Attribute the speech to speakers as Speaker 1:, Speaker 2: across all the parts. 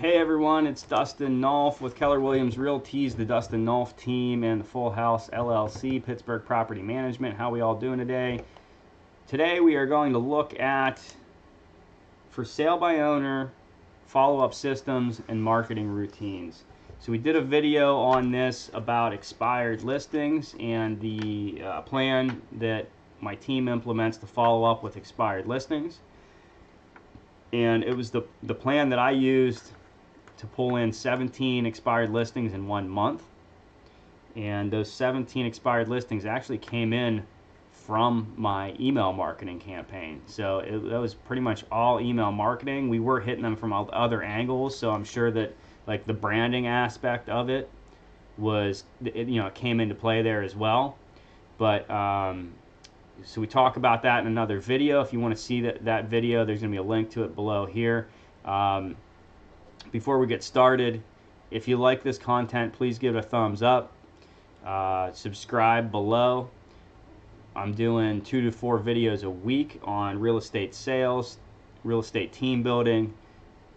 Speaker 1: Hey everyone, it's Dustin Nulf with Keller Williams Realties, the Dustin Nulf team, and the Full House LLC, Pittsburgh Property Management. How we all doing today? Today we are going to look at for sale by owner, follow-up systems, and marketing routines. So we did a video on this about expired listings and the uh, plan that my team implements to follow up with expired listings. And it was the, the plan that I used to pull in 17 expired listings in one month. And those 17 expired listings actually came in from my email marketing campaign. So it, that was pretty much all email marketing. We were hitting them from all other angles, so I'm sure that like the branding aspect of it was, it, you know, came into play there as well. But um, so we talk about that in another video. If you want to see that, that video, there's going to be a link to it below here. Um, before we get started, if you like this content, please give it a thumbs up. Uh, subscribe below. I'm doing two to four videos a week on real estate sales, real estate team building,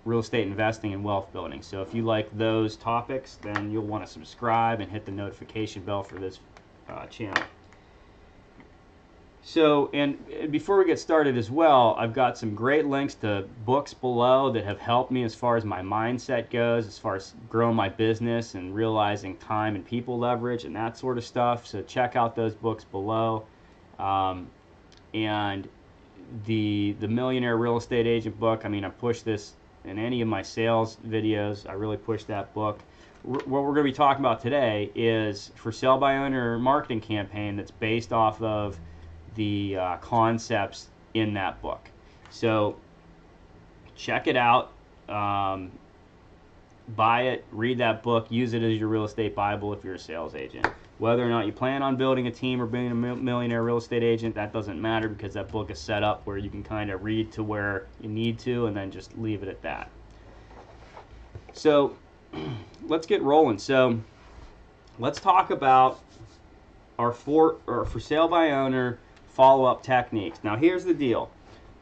Speaker 1: real estate investing, and wealth building. So if you like those topics, then you'll want to subscribe and hit the notification bell for this uh, channel. So, and before we get started as well, I've got some great links to books below that have helped me as far as my mindset goes, as far as growing my business and realizing time and people leverage and that sort of stuff. So check out those books below. Um, and the the Millionaire Real Estate Agent book, I mean, I push this in any of my sales videos. I really push that book. what we're going to be talking about today is for sale by owner marketing campaign that's based off of the uh, concepts in that book. So check it out. Um, buy it, read that book, use it as your real estate Bible if you're a sales agent. Whether or not you plan on building a team or being a millionaire real estate agent, that doesn't matter because that book is set up where you can kind of read to where you need to and then just leave it at that. So let's get rolling. So let's talk about our for, or for sale by owner follow-up techniques. Now here's the deal.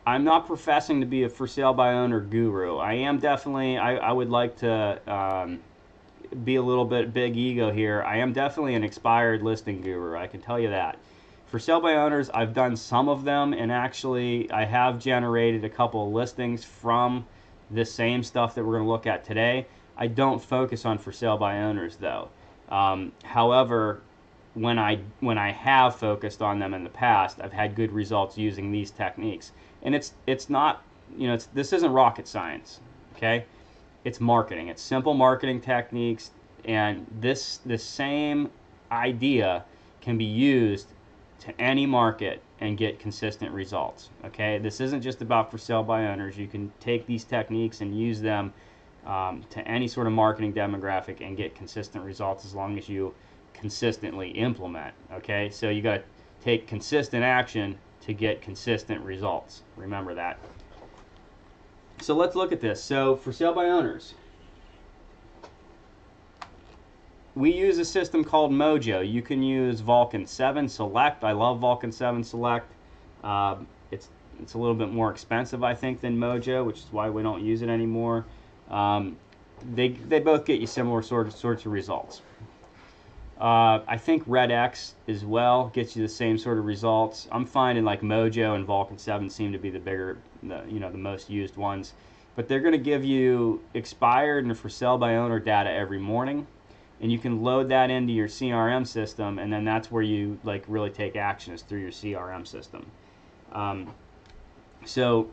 Speaker 1: I'm not professing to be a for sale by owner guru. I am definitely, I, I would like to um, be a little bit big ego here. I am definitely an expired listing guru. I can tell you that. For sale by owners, I've done some of them, and actually, I have generated a couple of listings from the same stuff that we're going to look at today. I don't focus on for sale by owners though. Um, however, when I when I have focused on them in the past, I've had good results using these techniques. And it's it's not you know it's, this isn't rocket science, okay? It's marketing. It's simple marketing techniques, and this the same idea can be used to any market and get consistent results. Okay, this isn't just about for sale by owners. You can take these techniques and use them um, to any sort of marketing demographic and get consistent results as long as you consistently implement. Okay, so you got to take consistent action to get consistent results. Remember that. So let's look at this. So for sale by owners, we use a system called Mojo. You can use Vulcan 7 Select. I love Vulcan 7 Select. Uh, it's it's a little bit more expensive, I think, than Mojo, which is why we don't use it anymore. Um, they they both get you similar sort of sorts of results. Uh, I think Red X as well gets you the same sort of results. I'm finding like Mojo and Vulcan 7 seem to be the bigger, the, you know, the most used ones. But they're going to give you expired and for sale by owner data every morning. And you can load that into your CRM system, and then that's where you like really take action is through your CRM system. Um, so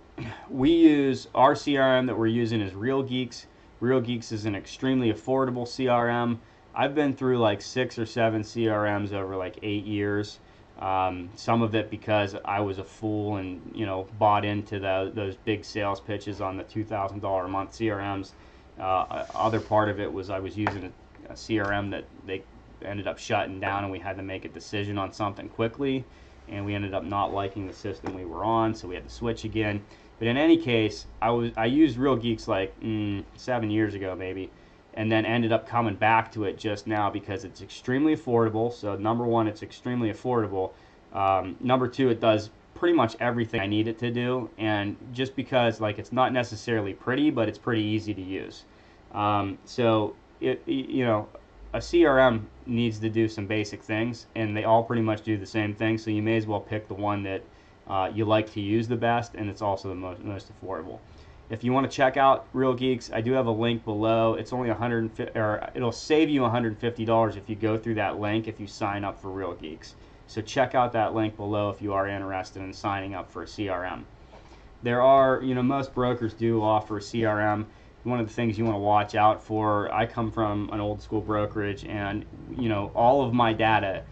Speaker 1: we use our CRM that we're using is Real Geeks. Real Geeks is an extremely affordable CRM. I've been through like six or seven CRMs over like eight years. Um, some of it because I was a fool and you know bought into the, those big sales pitches on the two thousand dollar a month CRMs. Uh, other part of it was I was using a, a, CRM that they ended up shutting down and we had to make a decision on something quickly and we ended up not liking the system we were on so we had to switch again. But in any case, I was I used Real Geeks like mm, seven years ago maybe and then ended up coming back to it just now because it's extremely affordable. So number one, it's extremely affordable. Um, number two, it does pretty much everything I need it to do, and just because like it's not necessarily pretty, but it's pretty easy to use. Um, so it, you know, a CRM needs to do some basic things, and they all pretty much do the same thing. So you may as well pick the one that uh, you like to use the best, and it's also the most, most affordable. If you want to check out Real Geeks, I do have a link below. It's only 150, or it'll save you $150 if you go through that link if you sign up for Real Geeks. So check out that link below if you are interested in signing up for a CRM. There are, you know, most brokers do offer CRM. One of the things you want to watch out for, I come from an old school brokerage, and, you know, all of my data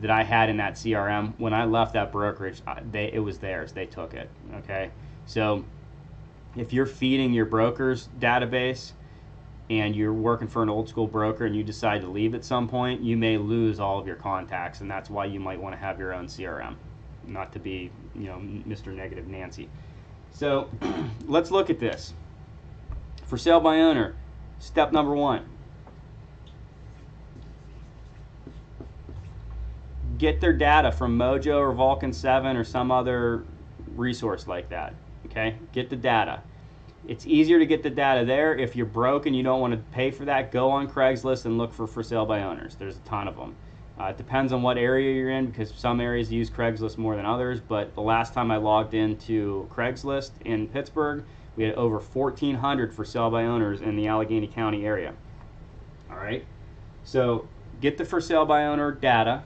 Speaker 1: that I had in that CRM, when I left that brokerage, they, it was theirs. They took it. Okay. So if you're feeding your broker's database and you're working for an old school broker and you decide to leave at some point, you may lose all of your contacts, and that's why you might want to have your own CRM. Not to be, you know, Mr. Negative Nancy. So let's look at this. For sale by owner, step number one. Get their data from Mojo or Vulcan 7 or some other resource like that. Okay, get the data. It's easier to get the data there. If you're broke and you don't want to pay for that, go on Craigslist and look for for sale by owners. There's a ton of them. Uh, it depends on what area you're in because some areas use Craigslist more than others. But the last time I logged into Craigslist in Pittsburgh, we had over 1,400 for sale by owners in the Allegheny County area. All right. So get the for sale by owner data.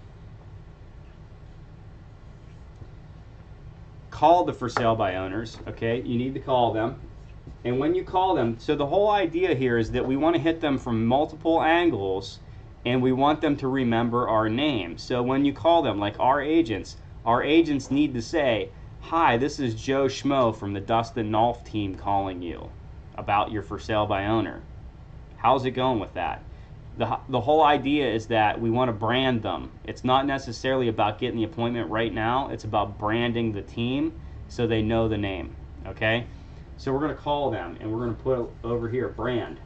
Speaker 1: Call the for sale by owners. Okay. You need to call them. And when you call them, so the whole idea here is that we want to hit them from multiple angles and we want them to remember our name. So when you call them, like our agents, our agents need to say, Hi, this is Joe Schmo from the Dustin Nulf team calling you about your for sale by owner. How's it going with that? The, the whole idea is that we want to brand them. It's not necessarily about getting the appointment right now, it's about branding the team so they know the name. Okay? So we're going to call them and we're going to put over here brand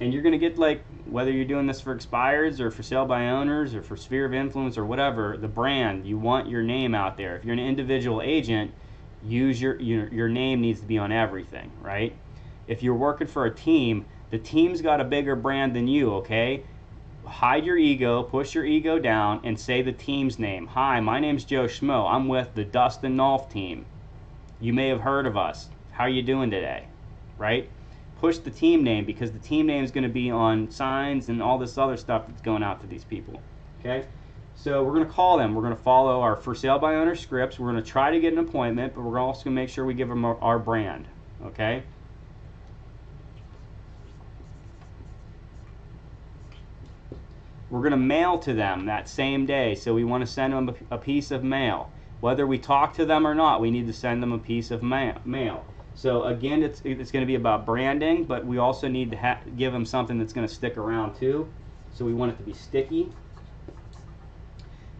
Speaker 1: and you're going to get like whether you're doing this for expires or for sale by owners or for sphere of influence or whatever the brand you want your name out there if you're an individual agent use your your, your name needs to be on everything right if you're working for a team the team's got a bigger brand than you okay hide your ego push your ego down and say the team's name hi my name's joe schmo i'm with the dustin nulf team you may have heard of us how are you doing today right push the team name because the team name is going to be on signs and all this other stuff that's going out to these people. Okay? So we're going to call them. We're going to follow our for sale by owner scripts. We're going to try to get an appointment, but we're also going to make sure we give them our, our brand. Okay? We're going to mail to them that same day, so we want to send them a, piece of mail. Whether we talk to them or not, we need to send them a piece of mail. So again, it's, it's going to be about branding, but we also need to give them something that's going to stick around too. So we want it to be sticky.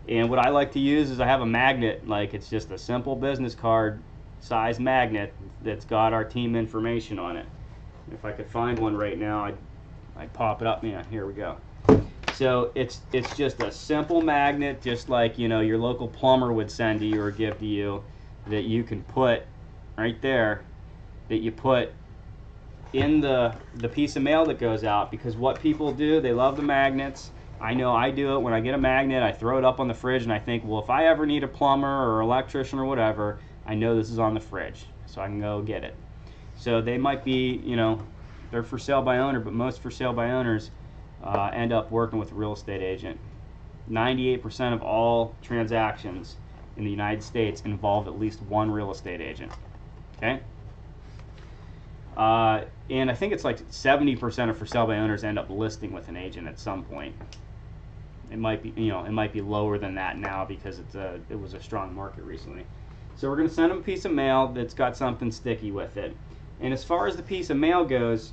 Speaker 1: And what I like to use is I have a magnet, like it's just a simple business card size magnet that's got our team information on it. If I could find one right now, I'd, I'd pop it up. Yeah, here we go. So it's it's just a simple magnet, just like you know your local plumber would send to you or give to you, that you can put right there that you put in the the piece of mail that goes out because what people do they love the magnets. I know i do it. When i get a magnet i throw it up on the fridge and i think well if i ever need a plumber or electrician or whatever i know this is on the fridge so i can go get it. So they might be you know they're for sale by owner but most for sale by owners uh, end up working with a real estate agent 98% of all transactions in the united states involve at least one real estate agent okay uh, and I think it's like 70% of for sale by owners end up listing with an agent at some point. It might be, you know, it might be lower than that now because it's a, it was a strong market recently. So we're going to send them a piece of mail that's got something sticky with it. And as far as the piece of mail goes,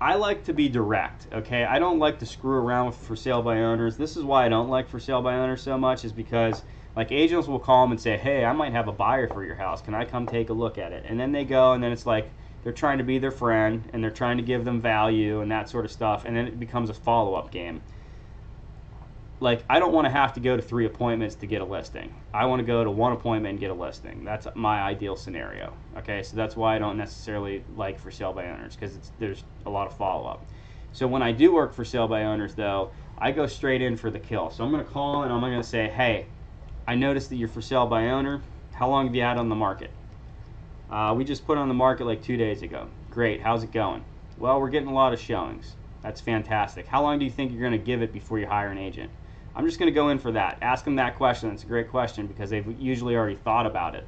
Speaker 1: I like to be direct, okay? I don't like to screw around with for sale by owners. This is why I don't like for sale by owners so much is because like agents will call them and say, "Hey, I might have a buyer for your house. Can I come take a look at it?" And then they go, and then it's like they're trying to be their friend and they're trying to give them value and that sort of stuff, and then it becomes a follow-up game. Like I don't want to have to go to three appointments to get a listing. I want to go to one appointment and get a listing. That's my ideal scenario. Okay, so that's why I don't necessarily like for sale by owners because there's a lot of follow up. So when I do work for sale by owners, though, I go straight in for the kill. So I'm going to call and I'm going to say, hey, I noticed that you're for sale by owner. How long have you had on the market? Uh, we just put on the market like two days ago. Great. How's it going? Well, we're getting a lot of showings. That's fantastic. How long do you think you're going to give it before you hire an agent? I'm just going to go in for that. Ask them that question. It's a great question because they've usually already thought about it.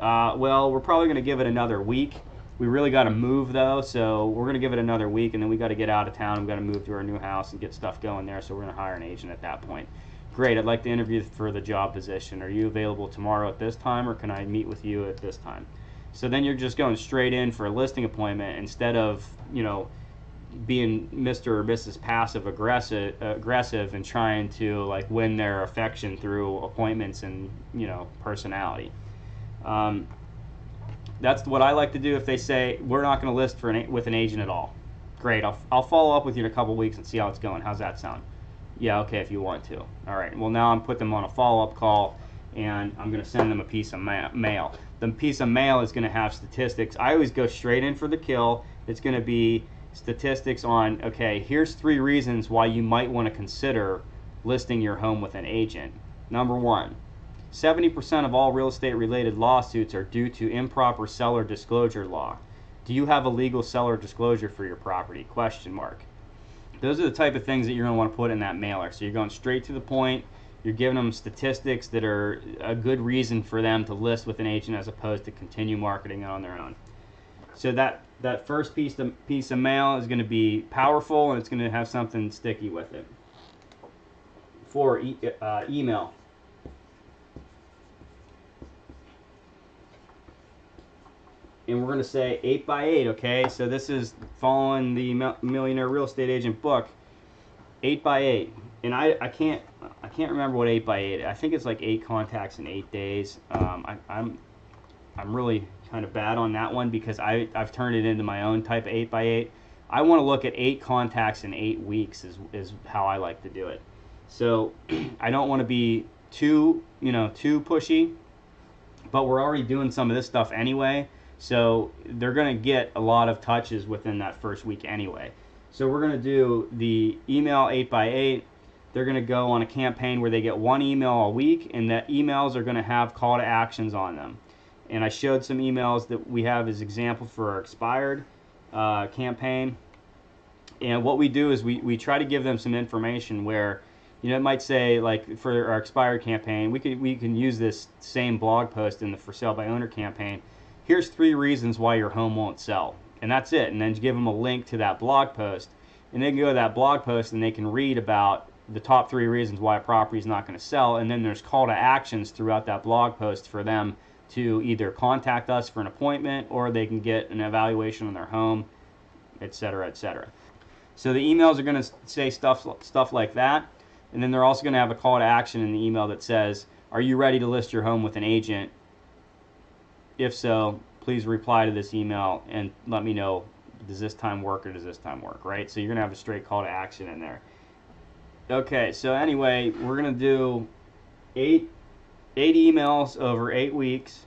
Speaker 1: Uh, well, we're probably going to give it another week. We really got to move though, so we're going to give it another week, and then we got to get out of town. We've got to move to our new house and get stuff going there. So we're going to hire an agent at that point. Great. I'd like to interview for the job position. Are you available tomorrow at this time, or can I meet with you at this time? So then you're just going straight in for a listing appointment instead of you know being Mr. or Mrs. passive aggressive aggressive and trying to like win their affection through appointments and you know personality. Um, that's what I like to do if they say we're not going to list for an, with an agent at all. Great, I'll, I'll follow up with you in a couple weeks and see how it's going. How's that sound? Yeah, okay, if you want to. All right. Well, now I'm put them on a follow-up call, and I'm going to send them a piece of ma- mail. The piece of mail is going to have statistics. I always go straight in for the kill. It's going to be statistics on, okay, here's three reasons why you might want to consider listing your home with an agent. Number one, 70% of all real estate related lawsuits are due to improper seller disclosure law. Do you have a legal seller disclosure for your property? Question mark. Those are the type of things that you're going to want to put in that mailer. So you're going straight to the point. You're giving them statistics that are a good reason for them to list with an agent as opposed to continue marketing on their own. So that that first piece of, piece of mail is going to be powerful and it's going to have something sticky with it. For e uh, email. And we're going to say 8 by 8 okay? So this is following the Millionaire Real Estate Agent book. 8 by 8 And I, I can't I can't remember what 8 by 8 I think it's like 8 contacts in 8 days. Um, I, I'm I'm really kind of bad on that one because I, I've turned it into my own type of 8x8. I want to look at eight contacts in eight weeks is, is how I like to do it. So I don't want to be too, you know, too pushy, but we're already doing some of this stuff anyway. So they're going to get a lot of touches within that first week anyway. So we're going to do the email 8x8. They're going to go on a campaign where they get one email a week, and that emails are going to have call to actions on them and I showed some emails that we have as example for our expired uh, campaign. And what we do is we, we try to give them some information where, you know, it might say like for our expired campaign, we can we can use this same blog post in the for sale by owner campaign. Here's three reasons why your home won't sell, and that's it. And then you give them a link to that blog post, and they can go to that blog post and they can read about the top three reasons why a property is not going to sell. And then there's call to actions throughout that blog post for them to either contact us for an appointment or they can get an evaluation on their home, etc., etc. So the emails are going to say stuff stuff like that, and then they're also going to have a call to action in the email that says, "Are you ready to list your home with an agent? If so, please reply to this email and let me know does this time work or does this time work, right? So you're going to have a straight call to action in there. Okay, so anyway, we're going to do eight eight emails over eight weeks,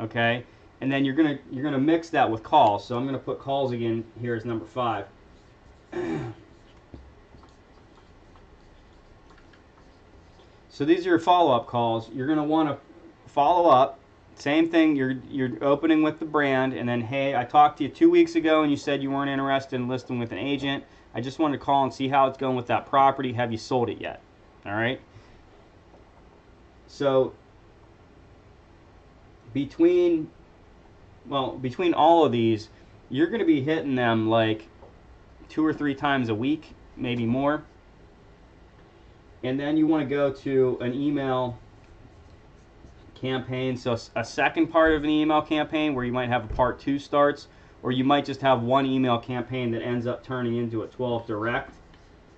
Speaker 1: okay? And then you're gonna you're gonna mix that with calls. So I'm gonna put calls again here as number five. so these are your follow-up calls. You're gonna want to follow up. Same thing. You're you're opening with the brand, and then hey, I talked to you two weeks ago, and you said you weren't interested in listing with an agent. I just wanted to call and see how it's going with that property. Have you sold it yet? All right. So between well between all of these you're going to be hitting them like two or three times a week maybe more. And then you want to go to an email campaign. So a second part of an email campaign where you might have a part two starts or you might just have one email campaign that ends up turning into a 12 direct.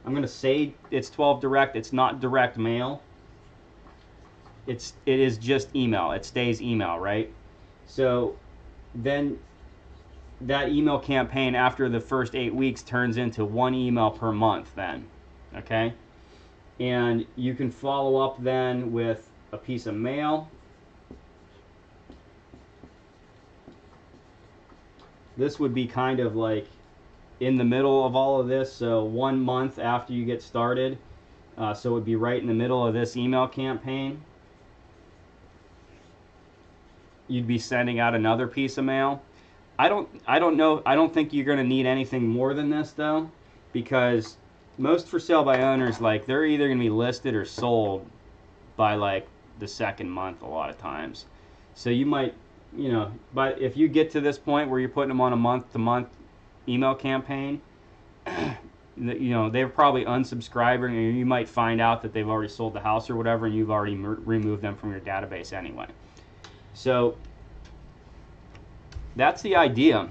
Speaker 1: I'm going to say it's 12 direct it's not direct mail it's it is just email. It stays email, right? So then that email campaign after the first eight weeks turns into one email per month then okay and you can follow up then with a piece of mail. This would be kind of like in the middle of all of this, so one month after you get started. Uh, so it would be right in the middle of this email campaign. You'd be sending out another piece of mail. I don't I don't know I don't think you're going to need anything more than this though because most for sale by owners like they're either going to be listed or sold by like the second month a lot of times. So you might, you know, but if you get to this point where you're putting them on a month to month email campaign, you know, they're probably unsubscribing and you might find out that they've already sold the house or whatever and you've already removed them from your database anyway. So that's the idea.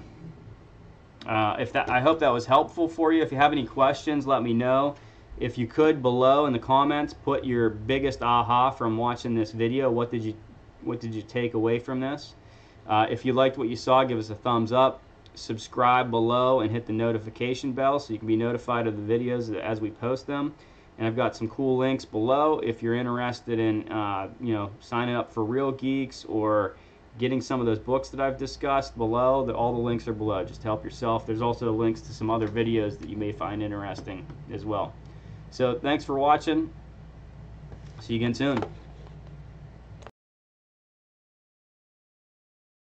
Speaker 1: Uh, if that, I hope that was helpful for you. If you have any questions, let me know. If you could below in the comments, put your biggest aha from watching this video. What did you, what did you take away from this? Uh, if you liked what you saw, give us a thumbs up. Subscribe below and hit the notification bell so you can be notified of the videos as we post them. And I've got some cool links below if you're interested in, uh, you know, signing up for Real Geeks or getting some of those books that I've discussed below. All the links are below. Just help yourself. There's also links to some other videos that you may find interesting as well. So thanks for watching. See you again soon.